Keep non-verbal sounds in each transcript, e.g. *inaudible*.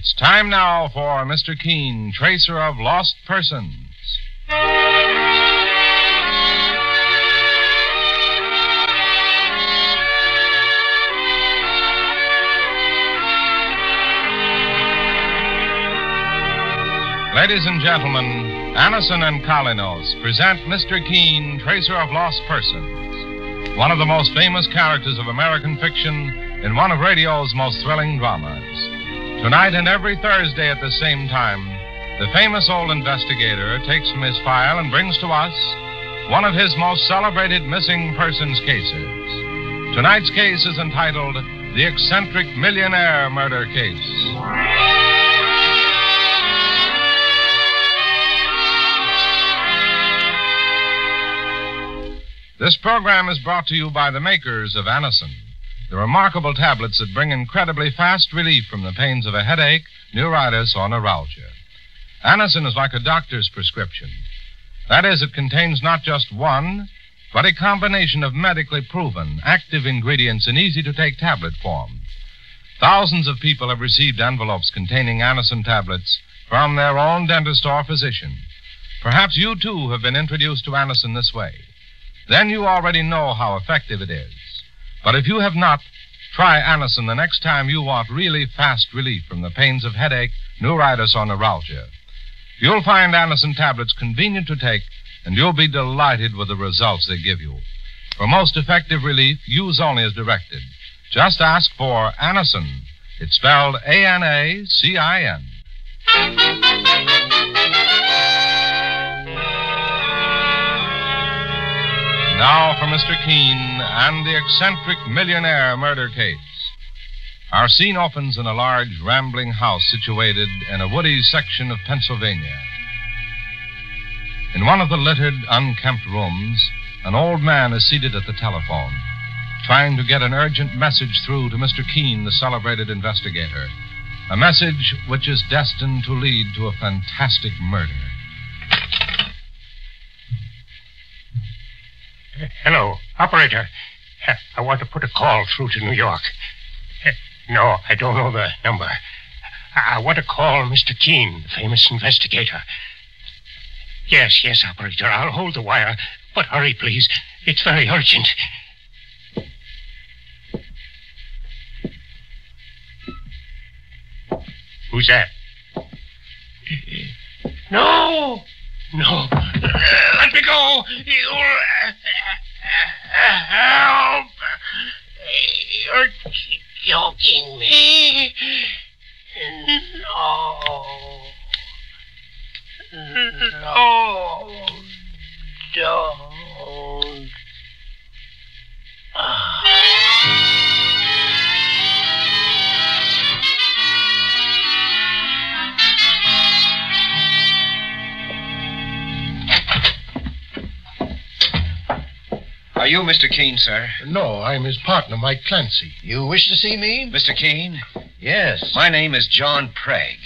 It's time now for Mr. Keen, Tracer of Lost Persons. Ladies and gentlemen, Anacin and Kolynos present Mr. Keen, Tracer of Lost Persons, one of the most famous characters of American fiction in one of radio's most thrilling dramas. Tonight and every Thursday at the same time, the famous old investigator takes from his file and brings to us one of his most celebrated missing persons cases. Tonight's case is entitled The Eccentric Millionaire Murder Case. This program is brought to you by the makers of Anacin, the remarkable tablets that bring incredibly fast relief from the pains of a headache, neuritis, or neuralgia. Anacin is like a doctor's prescription. That is, it contains not just one, but a combination of medically proven, active ingredients in easy to take tablet form. Thousands of people have received envelopes containing Anacin tablets from their own dentist or physician. Perhaps you too have been introduced to Anacin this way. Then you already know how effective it is. But if you have not, try Anacin the next time you want really fast relief from the pains of headache, neuritis, or neuralgia. You'll find Anacin tablets convenient to take, and you'll be delighted with the results they give you. For most effective relief, use only as directed. Just ask for Anacin. It's spelled A N A C I N. Now for Mr. Keen and the eccentric millionaire murder case. Our scene opens in a large, rambling house situated in a woody section of Pennsylvania. In one of the littered, unkempt rooms, an old man is seated at the telephone, trying to get an urgent message through to Mr. Keen, the celebrated investigator. A message which is destined to lead to a fantastic murder. Hello, operator. I want to put a call through to New York. No, I don't know the number. I I want to call Mr. Keen, the famous investigator. Yes, yes, operator. I'll hold the wire. But hurry, please. It's very urgent. Who's that? No! No. Let me go! You'll help! You're joking me. No. No. Mr. Keen, sir? No, I'm his partner, Mike Clancy. You wish to see me? Mr. Keen? Yes. My name is John Prague.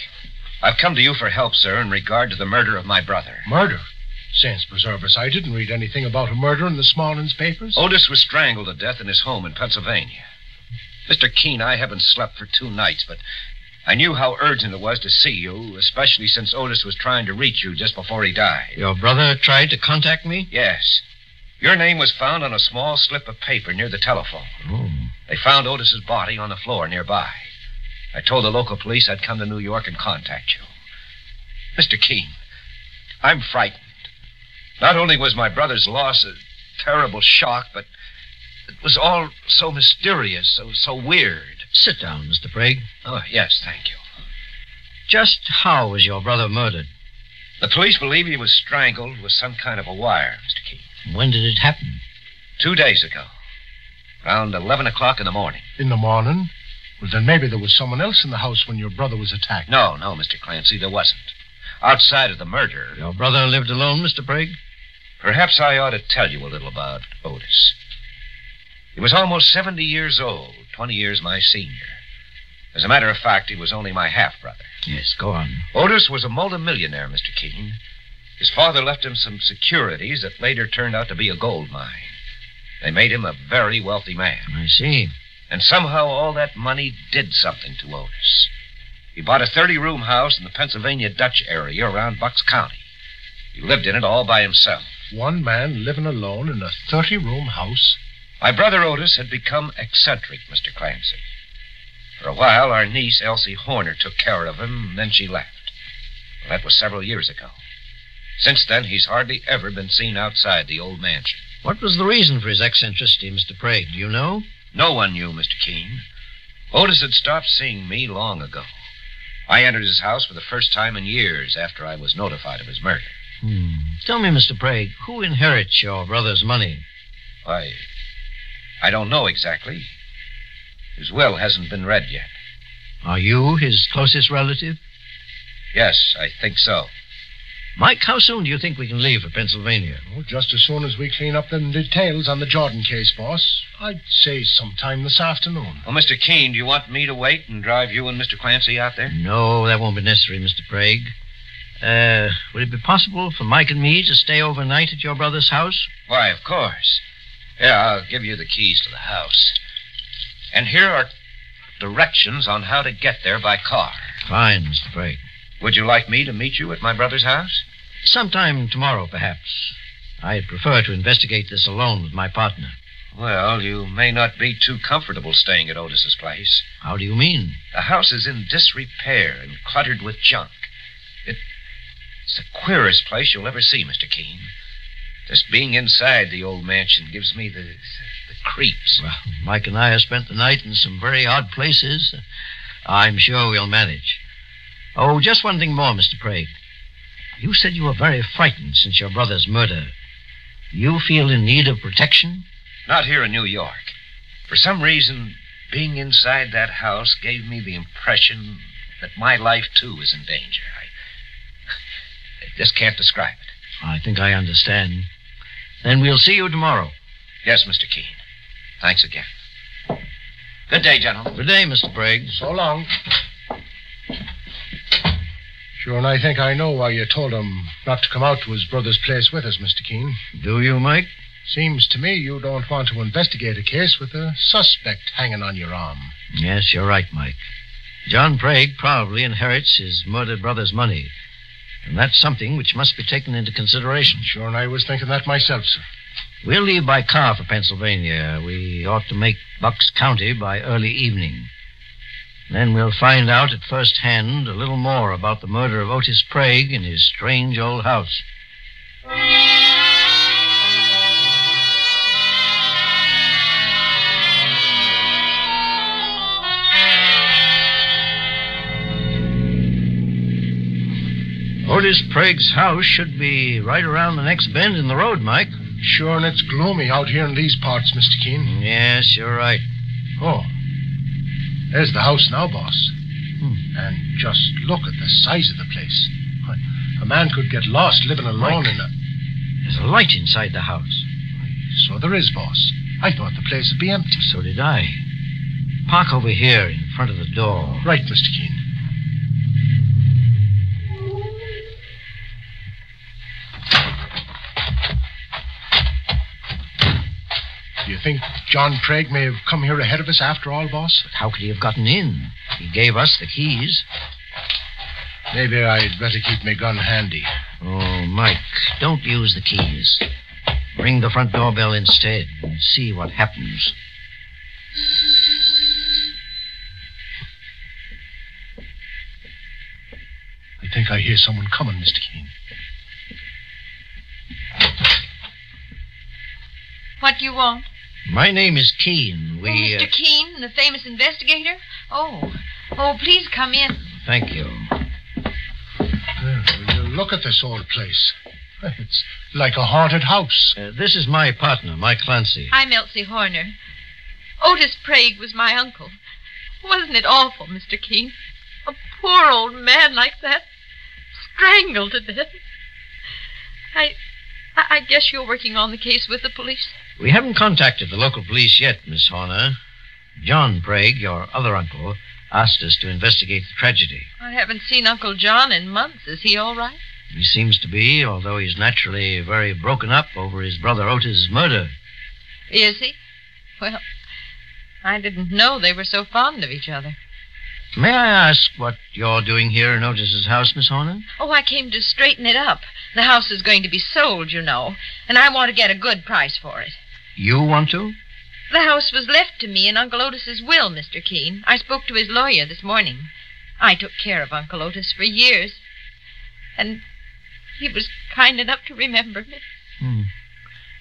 I've come to you for help, sir, in regard to the murder of my brother. Murder? Saints preserve us. I didn't read anything about a murder in the Smalllands papers. Otis was strangled to death in his home in Pennsylvania. Mr. Keen, I haven't slept for two nights, but I knew how urgent it was to see you, especially since Otis was trying to reach you just before he died. Your brother tried to contact me? Yes. Your name was found on a small slip of paper near the telephone. Oh. They found Otis's body on the floor nearby. I told the local police I'd come to New York and contact you. Mr. Keen, I'm frightened. Not only was my brother's loss a terrible shock, but it was all so mysterious, so so weird. Sit down, Mr. Prague. Oh, yes, thank you. Just how was your brother murdered? The police believe he was strangled with some kind of a wire, Mr. Keen. When did it happen? Two days ago. Around 11 o'clock in the morning. In the morning? Well, then maybe there was someone else in the house when your brother was attacked. No, no, Mr. Clancy, there wasn't. Outside of the murder, Your brother lived alone, Mr. Prague? perhaps I ought to tell you a little about Otis. He was almost 70 years old, 20 years my senior. As a matter of fact, he was only my half brother. Yes, go on. Otis was a multimillionaire, Mr. Keen. His father left him some securities that later turned out to be a gold mine. They made him a very wealthy man. I see. And somehow all that money did something to Otis. He bought a 30 room house in the Pennsylvania Dutch area around Bucks County. He lived in it all by himself. One man living alone in a 30 room house. My brother Otis had become eccentric, Mr. Clancy. For a while, our niece, Elsie Horner, took care of him, and then she left. Well, that was several years ago. Since then, he's hardly ever been seen outside the old mansion. What was the reason for his eccentricity, Mr. Prague? Do you know? No one knew, Mr. Keen. Otis had stopped seeing me long ago. I entered his house for the first time in years after I was notified of his murder. Hmm. Tell me, Mr. Prague, who inherits your brother's money? I. I don't know exactly. His will hasn't been read yet. Are you his closest relative? Yes, I think so. Mike, how soon do you think we can leave for Pennsylvania? Well, just as soon as we clean up the details on the Jordan case, boss. I'd say sometime this afternoon. Well, Mr. Keen, do you want me to wait and drive you and Mr. Clancy out there? No, that won't be necessary, Mr. Prague. Uh, would it be possible for Mike and me to stay overnight at your brother's house? Why, of course. Yeah, I'll give you the keys to the house. And here are directions on how to get there by car. Fine, Mr. Prague. Would you like me to meet you at my brother's house? Sometime tomorrow, perhaps. I'd prefer to investigate this alone with my partner. Well, you may not be too comfortable staying at Otis's place. How do you mean? The house is in disrepair and cluttered with junk. It, it's the queerest place you'll ever see, Mr. Keen. Just being inside the old mansion gives me the, the creeps. Well, Mike and I have spent the night in some very odd places. I'm sure we'll manage. Oh, just one thing more, Mr. Prague. You said you were very frightened since your brother's murder. You feel in need of protection? Not here in New York. For some reason, being inside that house gave me the impression that my life, too, is in danger. I, I just can't describe it. I think I understand. Then we'll see you tomorrow. Yes, Mr. Keen. Thanks again. Good day, gentlemen. Good day, Mr. Prague. So long. Sure, and I think I know why you told him not to come out to his brother's place with us, Mr. Keen. Do you, Mike? Seems to me you don't want to investigate a case with a suspect hanging on your arm. Yes, you're right, Mike. John Prague probably inherits his murdered brother's money. And that's something which must be taken into consideration. Sure, and I was thinking that myself, sir. We'll leave by car for Pennsylvania. We ought to make Bucks County by early evening. Then we'll find out at first hand a little more about the murder of Otis Prague in his strange old house. Otis Prague's house should be right around the next bend in the road, Mike. Sure, and it's gloomy out here in these parts, Mr. Keen. Yes, you're right. Oh. There's the house now, boss. Hmm. And just look at the size of the place. A man could get lost living alone Mike. in a. There's a light inside the house. So there is, boss. I thought the place would be empty. So did I. Park over here in front of the door. Right, Mr. Keen. Think John Craig may have come here ahead of us after all, boss? But how could he have gotten in? He gave us the keys. Maybe I'd better keep my gun handy. Oh, Mike, don't use the keys. Ring the front doorbell instead and see what happens. I think I hear someone coming, Mr. Keen. What do you want? My name is Keen. We. oh, Mr. uh, Keen, the famous investigator? Oh. Oh, please come in. thank you. Well, you look at this old place. It's like a haunted house. Uh, this is my partner, Mike Clancy. I'm Elsie Horner. Otis Prague was my uncle. Wasn't it awful, Mr. Keen? A poor old man like that, strangled to death. I, I I guess you're working on the case with the police. We haven't contacted the local police yet, Miss Horner. John Prague, your other uncle, asked us to investigate the tragedy. I haven't seen Uncle John in months. Is he all right? He seems to be, although he's naturally very broken up over his brother Otis's murder. Is he? Well, I didn't know they were so fond of each other. May I ask what you're doing here in Otis's house, Miss Horner? Oh, I came to straighten it up. The house is going to be sold, you know, and I want to get a good price for it. You want to? The house was left to me in Uncle Otis's will, Mr. Keen. I spoke to his lawyer this morning. I took care of Uncle Otis for years. And he was kind enough to remember me. Hmm.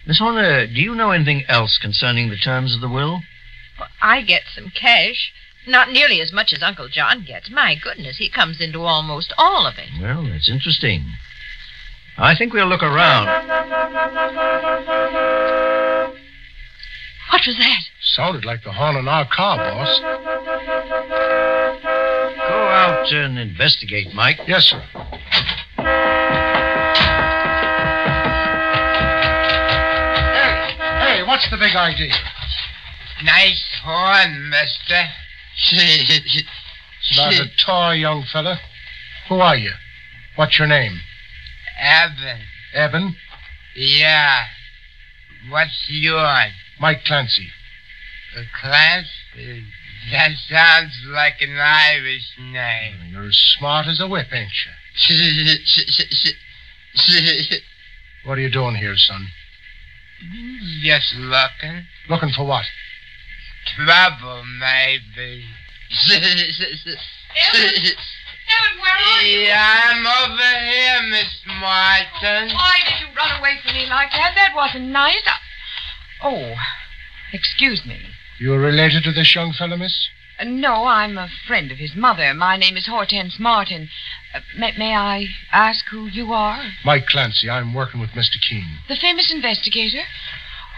Miss Horner, do you know anything else concerning the terms of the will? Well, I get some cash. Not nearly as much as Uncle John gets. My goodness, he comes into almost all of it. Well, that's interesting. I think we'll look around. What was that? Sounded like the horn in our car, boss. Go out and investigate, Mike. Yes, sir. Hey, hey, what's the big idea? Nice horn, mister. Not a toy, young fella. Who are you? What's your name? Evan. Eben? Yeah. What's yours? Mike Clancy. Uh, That sounds like an Irish name. You're as smart as a whip, ain't you? *laughs* What are you doing here, son? Just looking. Looking for what? Trouble, maybe. *laughs* Ellen, where yeah, I'm over here, Miss Martin. Why did you run away from me like that? That wasn't nice. I... Oh, excuse me. You are related to this young fellow, miss? Uh, no, I'm a friend of his mother. My name is Hortense Martin. Uh, may, may I ask who you are? Mike Clancy. I'm working with Mr. Keen. The famous investigator?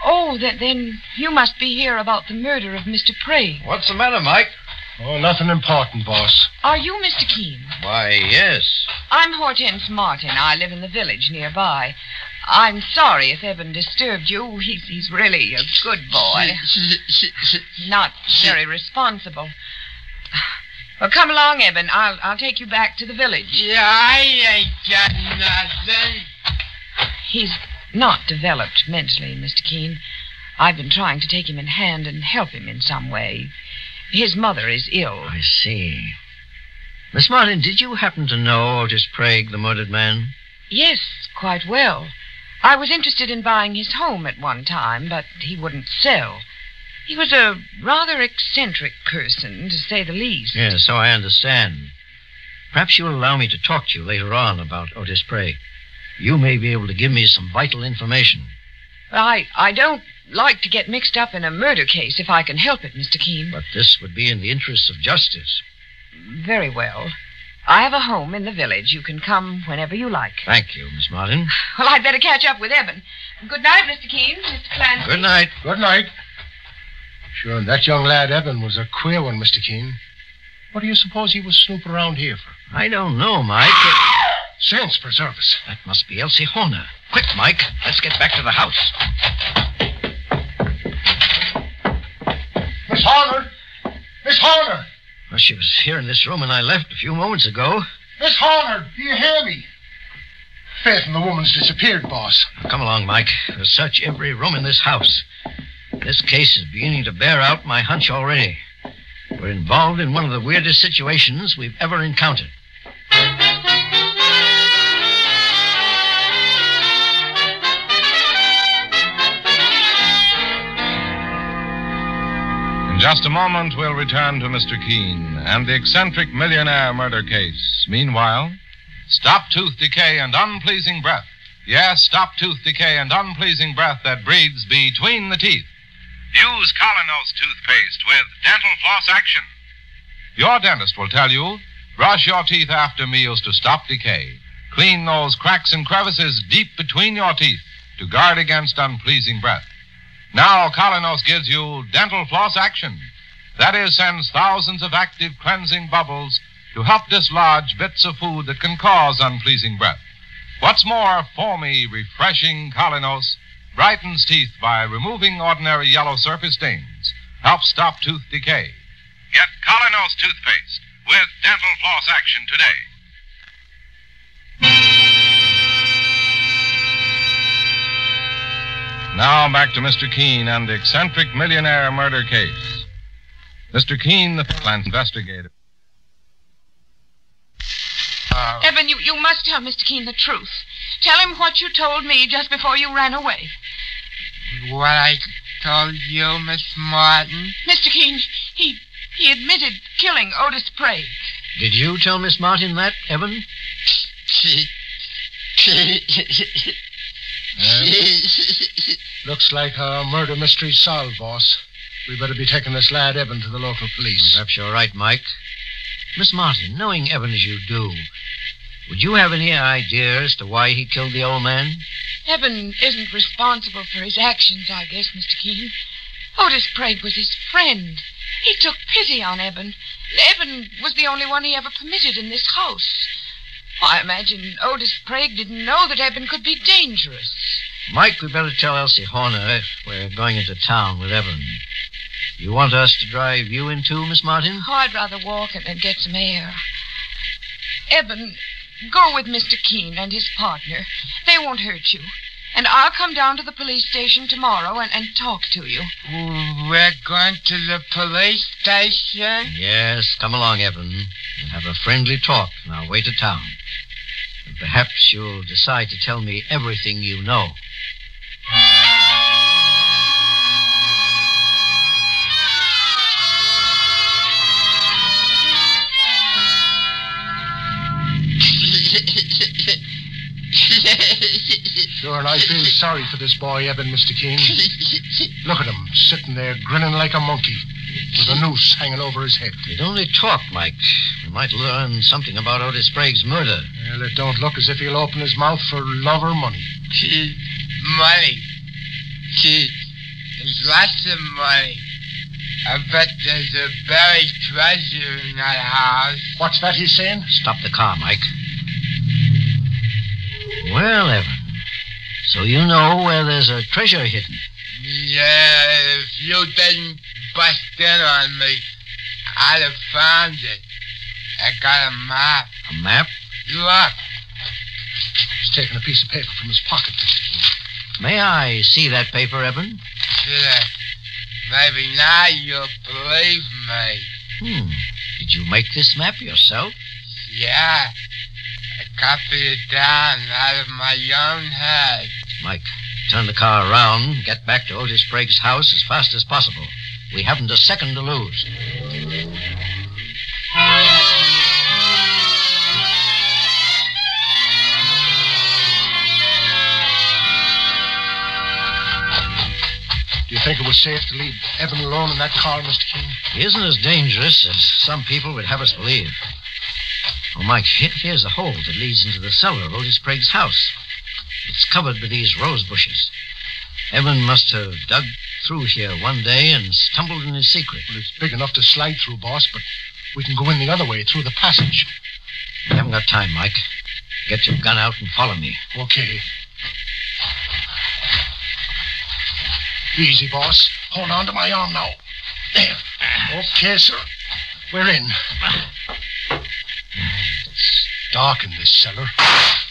Oh, then, then you must be here about the murder of Mr. Prey. What's the matter, Mike? Oh, nothing important, boss. Are you Mr. Keen? Why, yes. I'm Hortense Martin. I live in the village nearby. I'm sorry if Eben disturbed you. He's, he's really a good boy. Not very responsible. Well, come along, Eben. I'll, I'll take you back to the village. Yeah, I ain't got nothing. He's not developed mentally, Mr. Keen. I've been trying to take him in hand and help him in some way. His mother is ill. I see. Miss Martin, did you happen to know Otis Prague, the murdered man? Yes, quite well. I was interested in buying his home at one time, but he wouldn't sell. He was a rather eccentric person, to say the least. Yes, so I understand. Perhaps you'll allow me to talk to you later on about Otis Prague. You may be able to give me some vital information. I, I don't like to get mixed up in a murder case if I can help it, Mr. Keen. But this would be in the interests of justice. Very well. I have a home in the village. You can come whenever you like. Thank you, Miss Martin. *laughs* Well, I'd better catch up with Evan. Good night, Mr. Keen, Mr. Clancy. Good night. Good night. Sure, and that young lad, Evan, was a queer one, Mr. Keen. What do you suppose he was snooping around here for? I don't know, Mike. Saints preserve us. That must be Elsie Horner. Quick, Mike. Let's get back to the house. Horner! Miss Horner! Well, she was here in this room and I left a few moments ago. Miss Horner, do you hear me? Faith and the woman's disappeared, boss. Come along, Mike. We'll search every room in this house. This case is beginning to bear out my hunch already. We're involved in one of the weirdest situations we've ever encountered. In just a moment, we'll return to Mr. Keen and the eccentric millionaire murder case. Meanwhile, stop tooth decay and unpleasing breath. Yes, stop tooth decay and unpleasing breath that breeds between the teeth. Use Kolynos toothpaste with dental floss action. Your dentist will tell you brush your teeth after meals to stop decay. Clean those cracks and crevices deep between your teeth to guard against unpleasing breath. Now, Kolynos gives you dental floss action. That is, sends thousands of active cleansing bubbles to help dislodge bits of food that can cause unpleasing breath. What's more, foamy, refreshing Kolynos brightens teeth by removing ordinary yellow surface stains, helps stop tooth decay. Get Kolynos toothpaste with dental floss action today. Now back to Mr. Keen and the eccentric millionaire murder case. Mr. Keen, the plant investigator. no. Evan, you, you must tell Mr. Keen the truth. Tell him what you told me just before you ran away. What I told you, Miss Martin? Mr. Keen, he he admitted killing Otis Prague. Did you tell Miss Martin that, Evan? *laughs* *laughs* Looks like our murder mystery's solved, boss. We better be taking this lad Evan to the local police. Perhaps you're right, Mike. Miss Martin, knowing Evan as you do, would you have any idea as to why he killed the old man? Evan isn't responsible for his actions, I guess, Mr. Keen. Otis Prague was his friend. He took pity on Evan. Evan was the only one he ever permitted in this house. I imagine Otis Prague didn't know that Evan could be dangerous. Mike, we better tell Elsie Horner we're going into town with Evan. You want us to drive you in too, Miss Martin? Oh, I'd rather walk and, and get some air. Evan, go with Mr. Keen and his partner. They won't hurt you. And I'll come down to the police station tomorrow and, and talk to you. We're going to the police station? Yes, come along, Evan, We'll have a friendly talk on our way to town. And perhaps you'll decide to tell me everything you know. Sure, and I feel sorry for this boy, Evan, Mr. Keen. *laughs* Look at him, sitting there grinning like a monkey, with a noose hanging over his head. You'd only talk, Mike. We might learn something about Otis Sprague's murder. Well, it don't look as if he'll open his mouth for love or money. *laughs* money. There's lots of money. I bet there's a buried treasure in that house. What's that he's saying? Stop the car, Mike. Well, Evan, so you know where there's a treasure hidden. Yeah, if you didn't bust in on me, I'd have found it. I got a map. A map? Look, He's taking a piece of paper from his pocket, May I see that paper, Evan? Sure. Maybe now you'll believe me. Hmm. Did you make this map yourself? Yeah. I copied it down out of my own head. Mike, turn the car around, get back to Otis Sprague's house as fast as possible. We haven't a second to lose. Do you think it was safe to leave Evan alone in that car, Mr. King? He isn't as dangerous as some people would have us believe. Oh, Mike, here- *laughs* here's a hole that leads into the cellar of Otis Sprague's house. It's covered with these rose bushes. Evan must have dug through here one day and stumbled in his secret. Well, it's big enough to slide through, boss, but we can go in the other way, through the passage. We haven't got time, Mike. Get your gun out and follow me. Okay. Easy, boss. Hold on to my arm now. There. Okay, sir. We're in. It's dark in this cellar.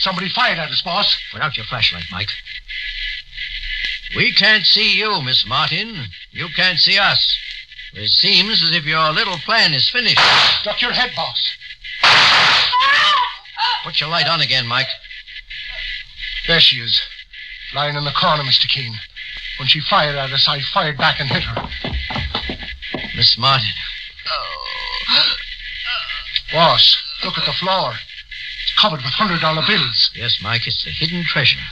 Somebody fired at us, boss. Put out your flashlight, Mike. We can't see you, Miss Martin. You can't see us. It seems as if your little plan is finished. Duck your head, boss. Put your light on again, Mike. There she is. Lying in the corner, Mr. Keen. When she fired at us, I fired back and hit her. Miss Martin. Oh. Boss, look at the floor. It's covered with hundred dollar bills. Yes, Mike, it's a hidden treasure.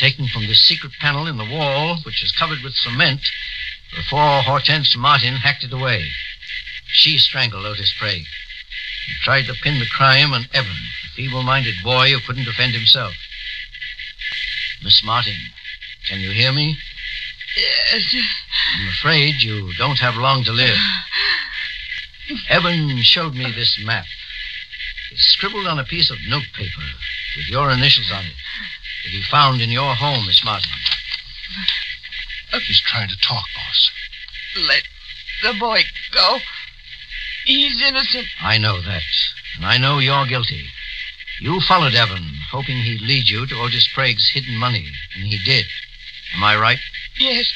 Taken from this secret panel in the wall, which is covered with cement, before Hortense Martin hacked it away. She strangled Otis Sprague. He tried to pin the crime on Evan, a feeble minded boy who couldn't defend himself. Miss Martin, can you hear me? Yes. I'm afraid you don't have long to live. Evan showed me this map. Scribbled on a piece of notepaper with your initials on it that he found in your home, Miss Martin. He's trying to talk, boss. Let the boy go. He's innocent. I know that, and I know you're guilty. You followed Evan, hoping he'd lead you to Otis Sprague's hidden money, and he did. Am I right? Yes.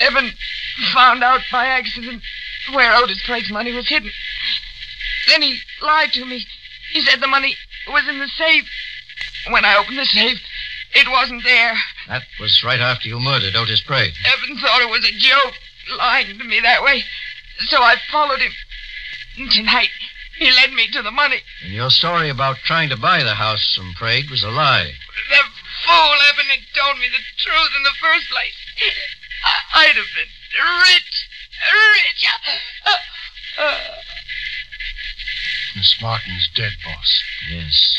Evan found out by accident where Otis Sprague's money was hidden. Then he lied to me. He said the money was in the safe. When I opened the safe, it wasn't there. That was right after you murdered Otis Sprague. Evan thought it was a joke, lying to me that way. So I followed him. And tonight, he led me to the money. And your story about trying to buy the house from Sprague was a lie. The fool Evan had told me the truth in the first place. I- I'd have been rich. Rich. Uh, uh, Miss Martin's dead, boss. Yes.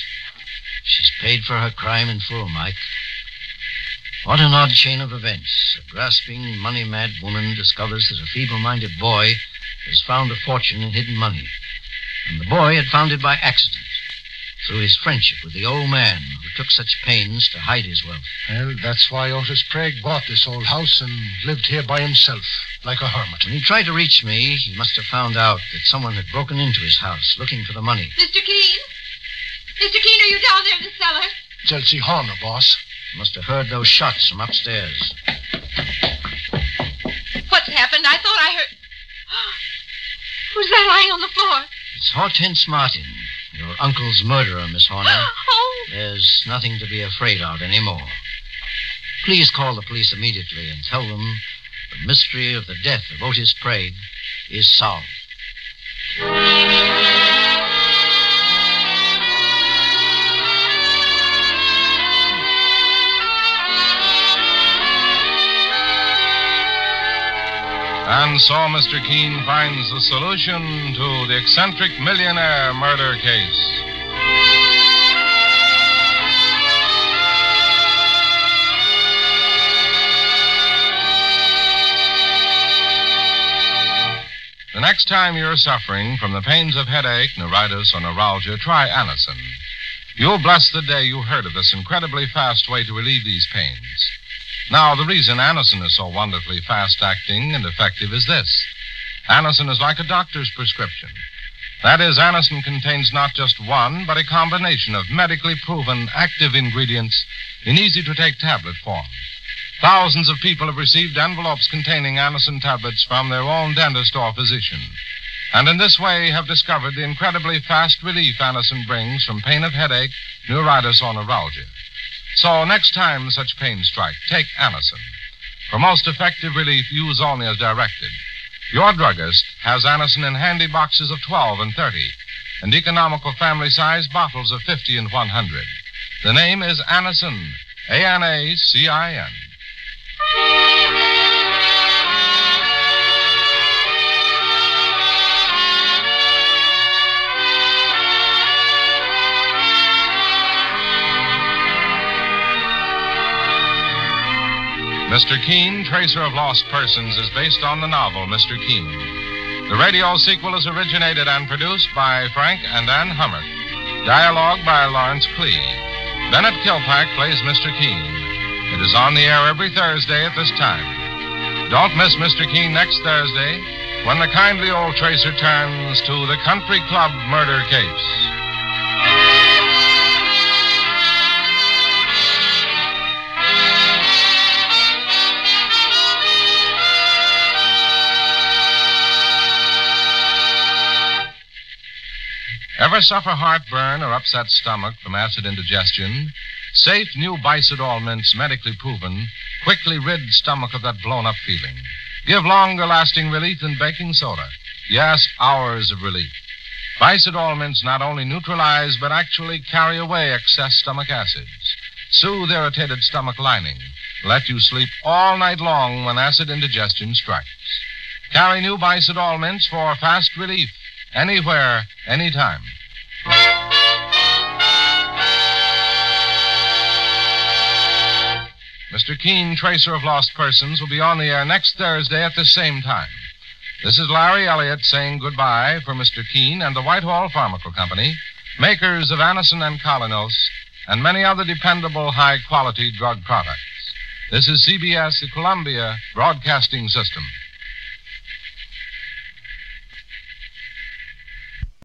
She's paid for her crime in full, Mike. What an odd chain of events. A grasping, money mad woman discovers that a feeble minded boy has found a fortune in hidden money. And the boy had found it by accident, through his friendship with the old man who took such pains to hide his wealth. Well, that's why Otis Sprague bought this old house and lived here by himself, like a hermit. When he tried to reach me, he must have found out that someone had broken into his house looking for the money. Mr. Keen? Mr. Keen, are you down there in the cellar? It's Elsie Horner, boss. He must have heard those shots from upstairs. What's happened? I thought I heard. *gasps* Who's that lying on the floor? It's Hortense Martin, your uncle's murderer, Miss Horner. *gasps* Oh, There's nothing to be afraid of anymore. Please call the police immediately and tell them the mystery of the death of Otis Sprague is solved. And so Mr. Keen finds the solution to the eccentric millionaire murder case. The next time you're suffering from the pains of headache, neuritis, or neuralgia, try Anacin. You'll bless the day you heard of this incredibly fast way to relieve these pains. Now, the reason Anacin is so wonderfully fast acting and effective is this Anacin is like a doctor's prescription. That is, Anacin contains not just one, but a combination of medically proven active ingredients in easy to take tablet form. Thousands of people have received envelopes containing Anacin tablets from their own dentist or physician, and in this way have discovered the incredibly fast relief Anacin brings from pain of headache, neuritis, or neuralgia. So next time such pain strike, take Anacin. For most effective relief, use only as directed. Your druggist has Anacin in handy boxes of 12 and 30, and economical family size bottles of 50 and 100. The name is Anacin, A N A C I N. Mr. Keen, Tracer of Lost Persons, is based on the novel Mr. Keen. The radio sequel is originated and produced by Frank and Anne Hummert. Dialogue by Lawrence Klee. Bennett Kilpack plays Mr. Keen. It is on the air every Thursday at this time. Don't miss Mr. Keen next Thursday when the kindly old tracer turns to the Country Club murder case. Ever suffer heartburn or upset stomach from acid indigestion? Safe new BiSoDol mints, medically proven, quickly rid stomach of that blown up feeling. Give longer lasting relief than baking soda. Yes, hours of relief. BiSoDol mints not only neutralize, but actually carry away excess stomach acids. Soothe irritated stomach lining. Let you sleep all night long when acid indigestion strikes. Carry new BiSoDol mints for fast relief. Anywhere, anytime. Mr. Keen, Tracer of Lost Persons, will be on the air next Thursday at the same time. This is Larry Elliott saying goodbye for Mr. Keen and the Whitehall Pharmacal Company, makers of Anacin and Kolynos, and many other dependable high quality drug products. This is CBS, the Columbia Broadcasting System.